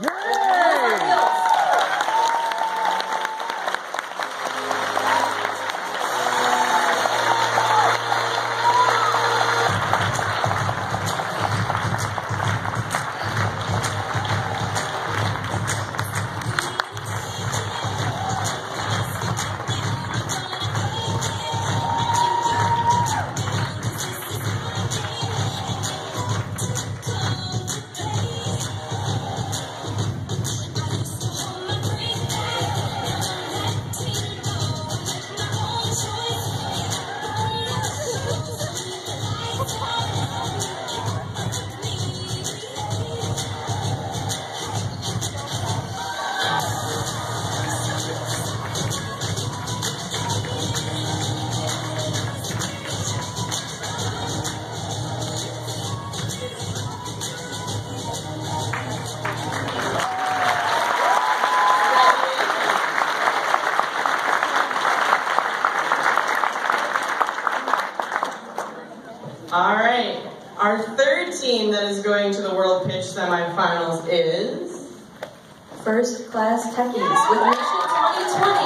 Yeah! All right. Our third team that is going to the World Pitch semifinals is First Class Techies with Mission 2020.